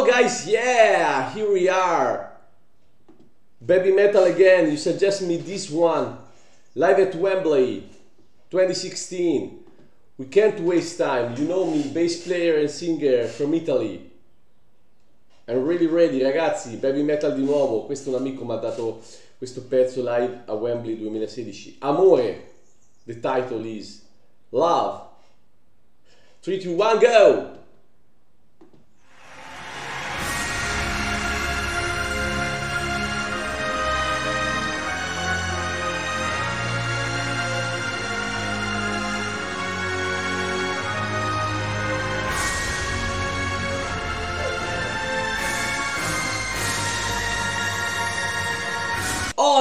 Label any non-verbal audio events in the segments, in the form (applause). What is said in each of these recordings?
Oh guys, yeah, here we are. Baby Metal again, you suggest me this one. Live at Wembley, 2016. We can't waste time, you know me, bass player and singer from Italy. I'm really ready ragazzi, Baby Metal di nuovo, questo un amico mi ha dato questo pezzo live a Wembley 2016. Amore, the title is Love. 3, 2, 1, go!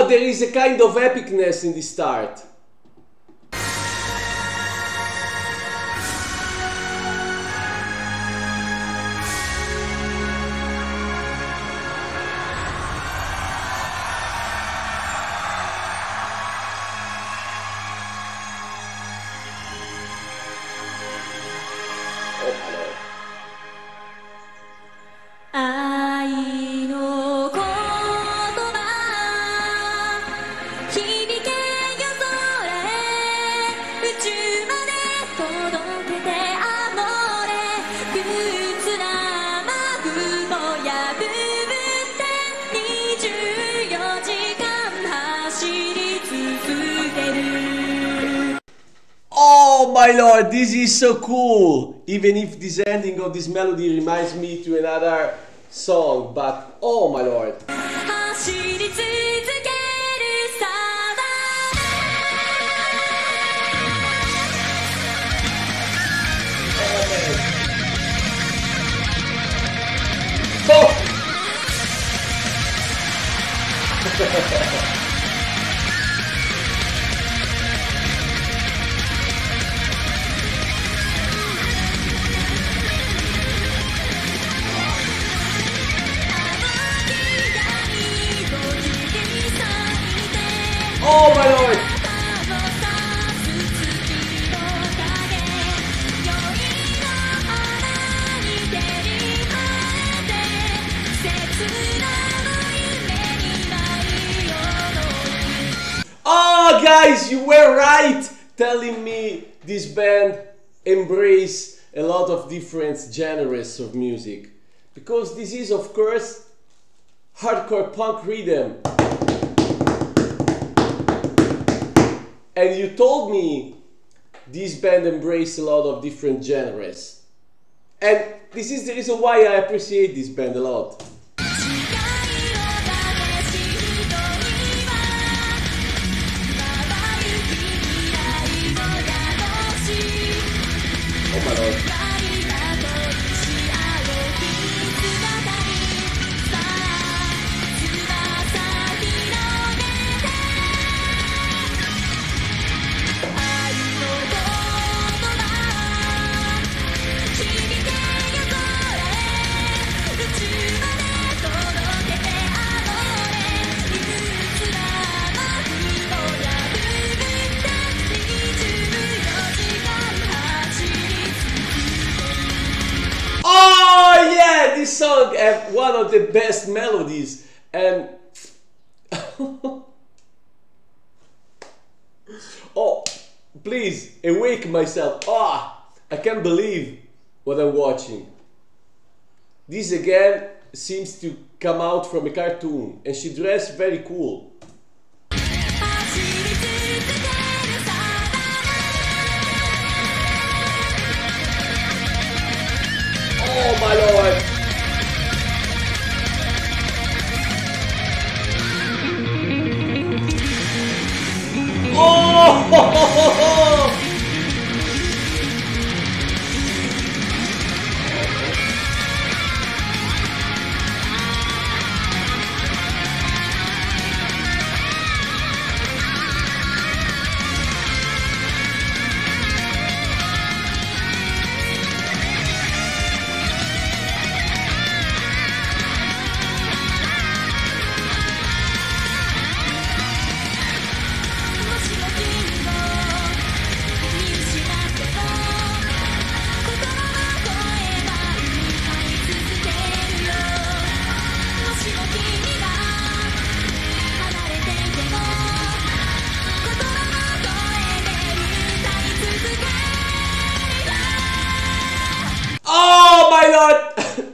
There is a kind of epicness in the start. Oh my lord, this is so cool! Even if this ending of this melody reminds me to another song, but oh my lord. Guys, you were right telling me this band embrace a lot of different genres of music. Because this is of course hardcore punk rhythm. And you told me this band embrace a lot of different genres. And this is the reason why I appreciate this band a lot. Oh this song have one of the best melodies and (laughs) oh please awake myself. Ah, I can't believe what I'm watching. This again seems to come out from a cartoon and she dressed very cool. Oh my lord!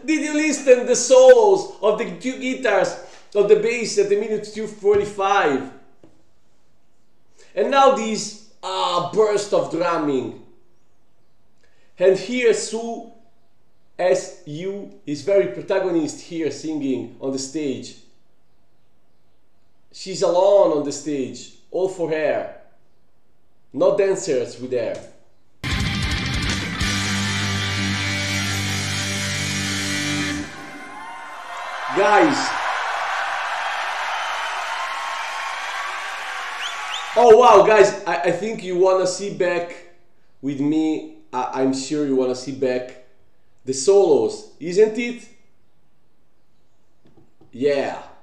Listen the solos of the two guitars of the bass at the minute 245. And now this ah, burst of drumming. And here Su S.U. is very protagonist here singing on the stage. She's alone on the stage, all for her. No dancers with her. Guys. Oh wow, guys, I, I think you wanna see back with me. I, I'm sure you wanna see back the solos, isn't it? Yeah.「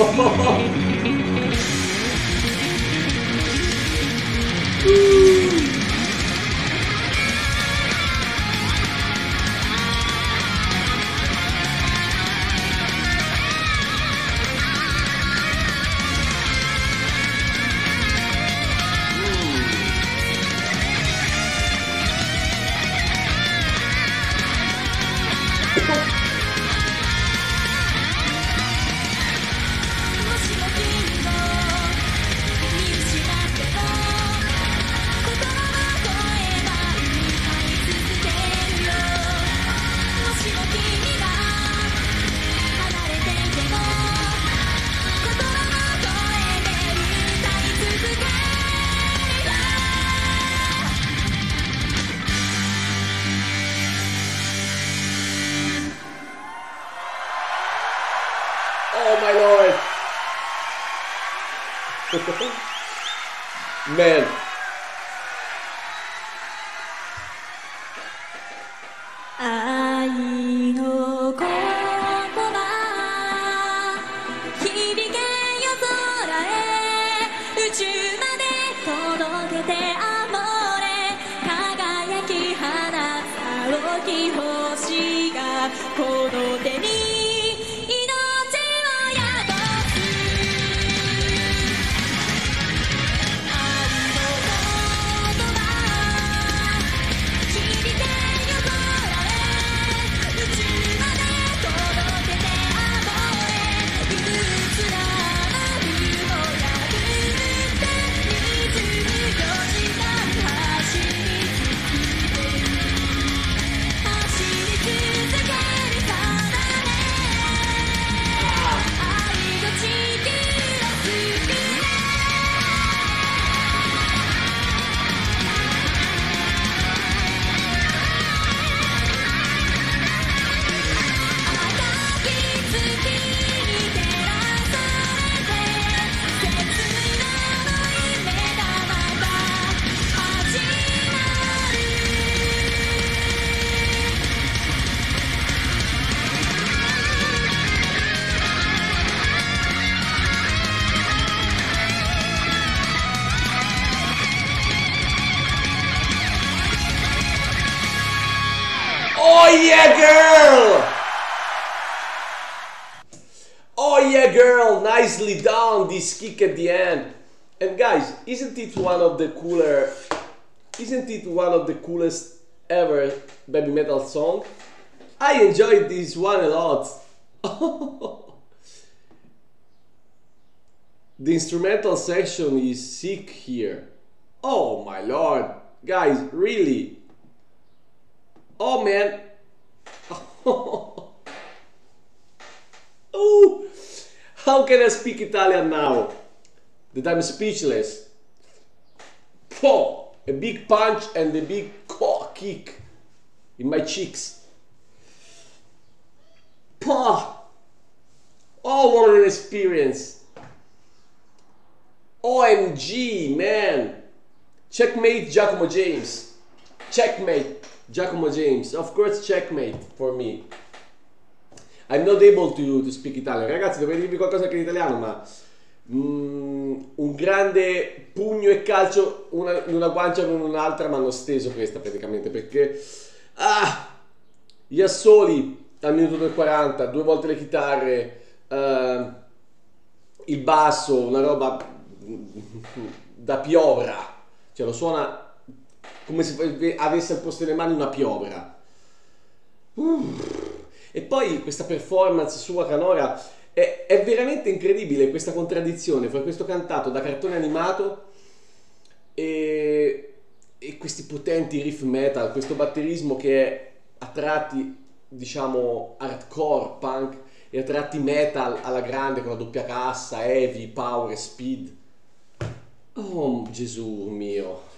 も oh. (laughs) し my lord! Man.「愛 Oh, yeah, girl! Nicely done this kick at the end. And guys, isn't it one of the cooler? Isn't it one of the coolest ever baby metal song? I enjoyed this one a lot. (laughs) the instrumental section is sick here. Oh my lord, guys, really? Oh man. (laughs) oh, how can I speak Italian now? That I'm speechless. Pow! A big punch and a big kick in my cheeks. Pah! Oh, what an experience! OMG, man! Checkmate, Giacomo James. Checkmate, Giacomo James. Of course, checkmate for me. I'm not able to, to speak Italian. Ragazzi, dovrei dirvi qualcosa anche in italiano, ma mm, un grande pugno e calcio in una guancia con un'altra mi hanno steso questa praticamente perché ah, gli assoli al minuto 2.40, due volte le chitarre, eh, il basso, una roba da piovra, cioè lo suona come se avesse al posto delle mani una piovra. E poi questa performance sua canora è, è veramente incredibile questa contraddizione fra questo cantato da cartone animato e, e questi potenti riff metal, questo batterismo che è a tratti diciamo hardcore punk e a tratti metal alla grande con la doppia cassa, heavy, power speed. Oh Gesù mio.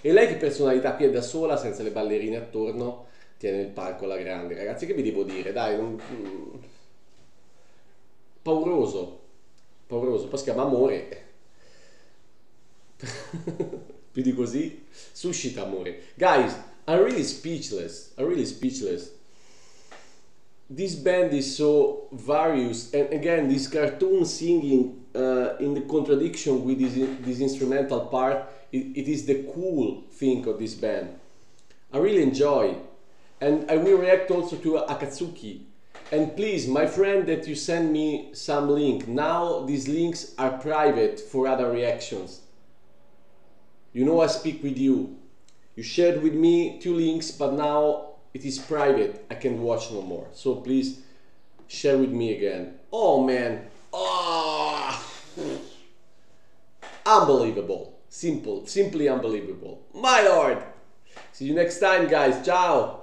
E lei che personalità qui è da sola, senza le ballerine attorno, tiene il palco alla grande. Ragazzi, che vi devo dire? Dai, non... pauroso. Pauroso. Poi si chiama amore. (laughs) Più di così, suscita amore. Guys, I'm really speechless. I'm really speechless. This band is so various, and again, this cartoon singing uh, in the contradiction with this, this instrumental part, it, it is the cool thing of this band. I really enjoy, and I will react also to Akatsuki. And please, my friend, that you send me some link. Now these links are private for other reactions. You know I speak with you. You shared with me two links, but now it is private. I can't watch no more. So please share with me again. Oh man. Oh. Unbelievable. Simple. Simply unbelievable. My lord. See you next time, guys. Ciao.